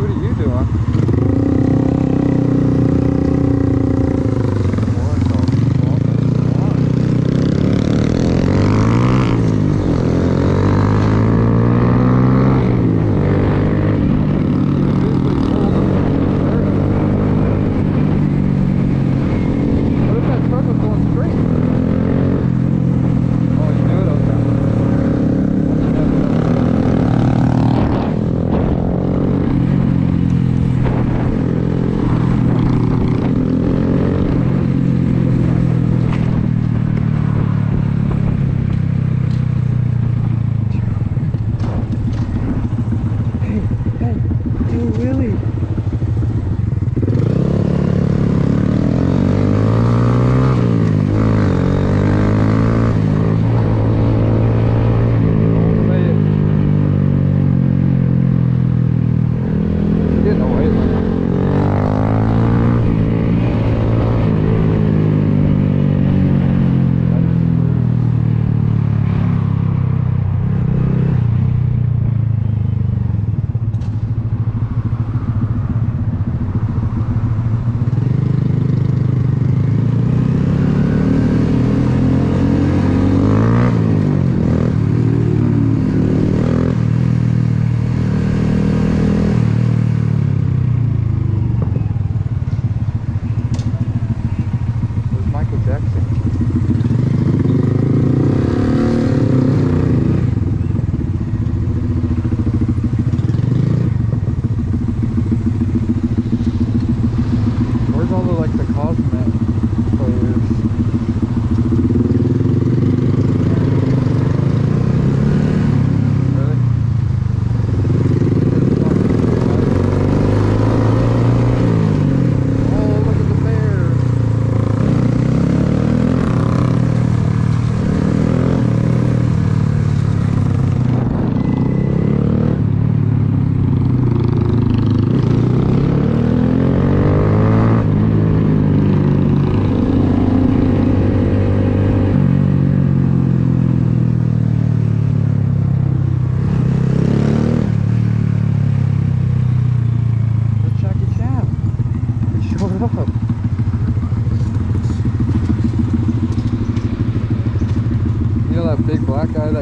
what are you doing?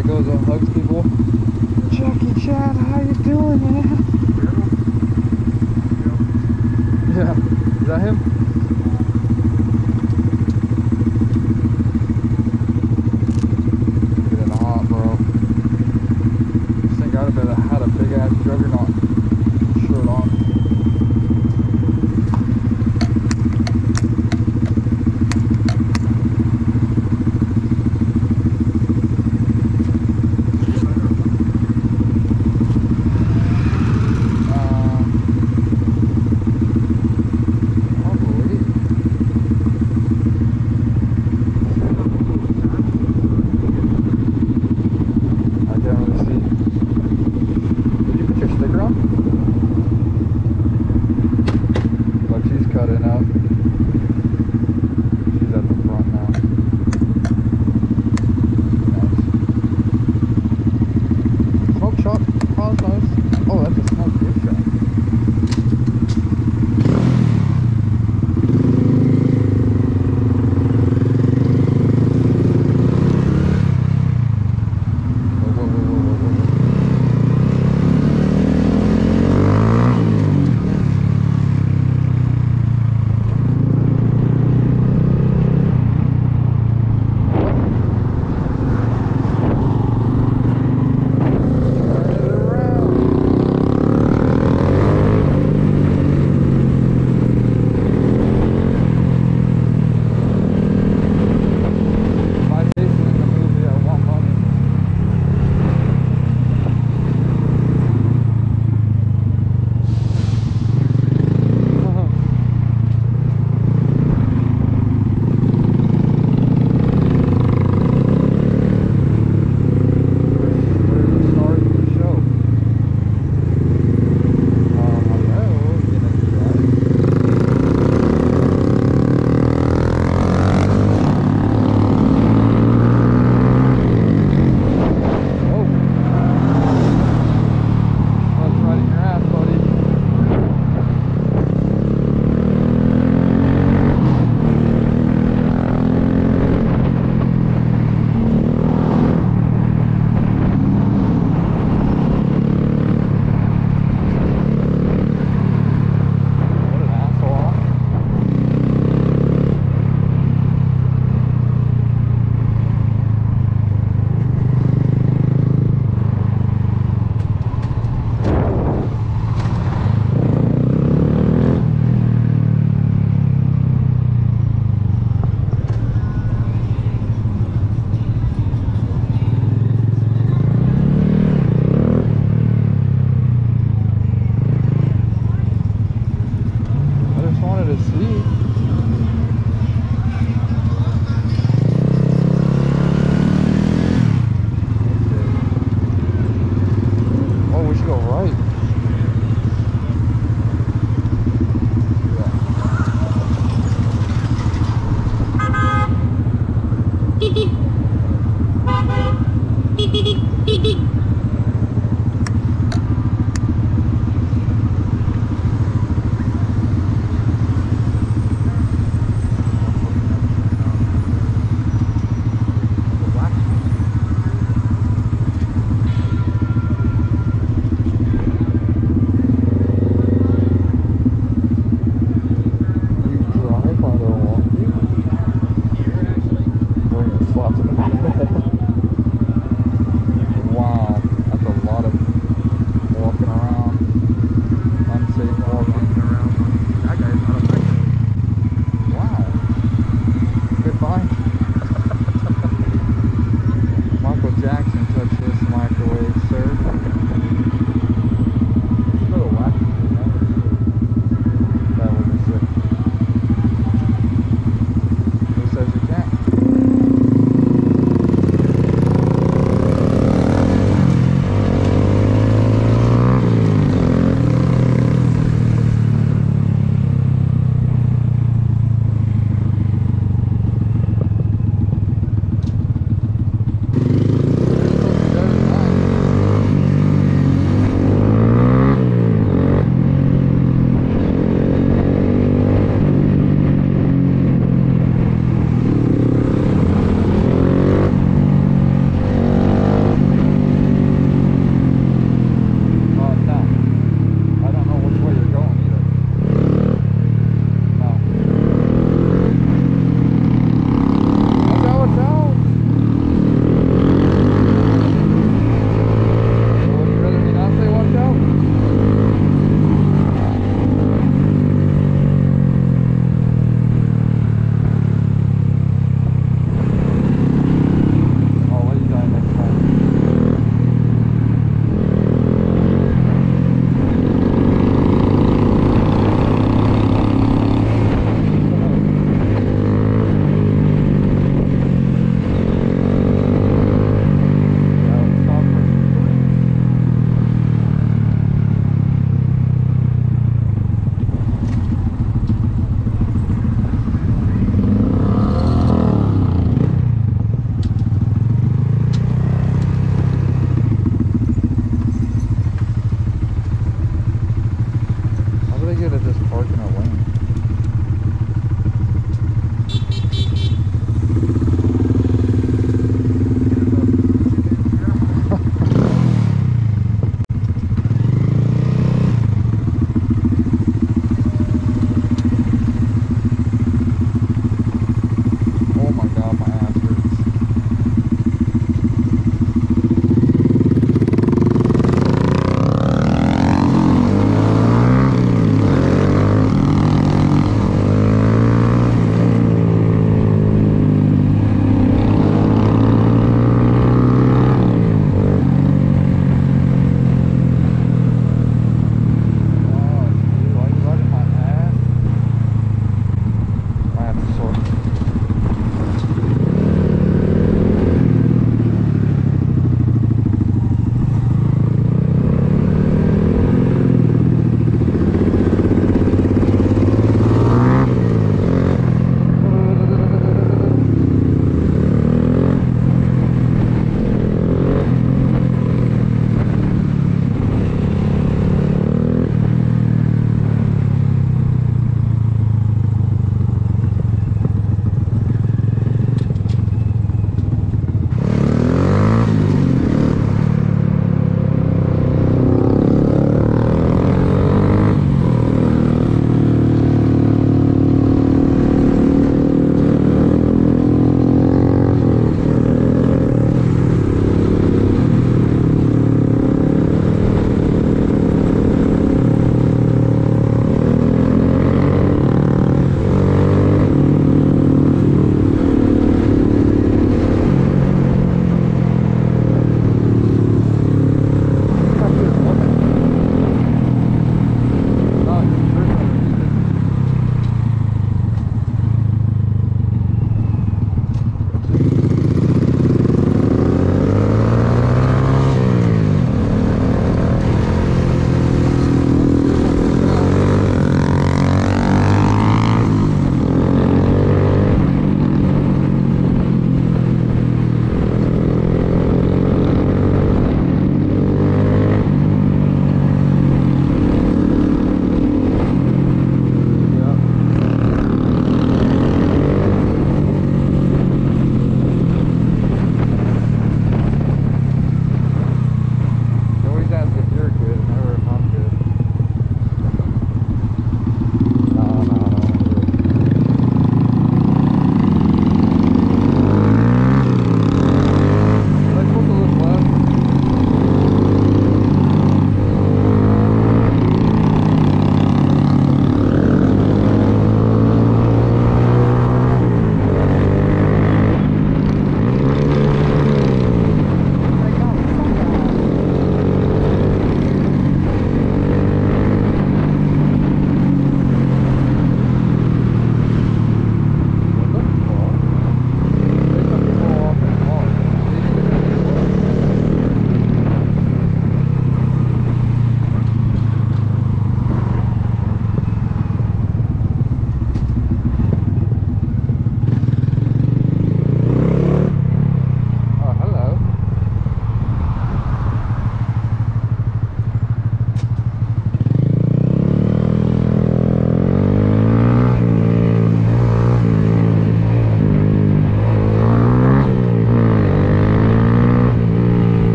that goes and hugs people. Jackie Chad, how you doing, man? Yeah. Is that him? Getting hot, bro. This thing gotta be had a big ass juggernaut. go right.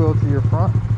Wheel to your front?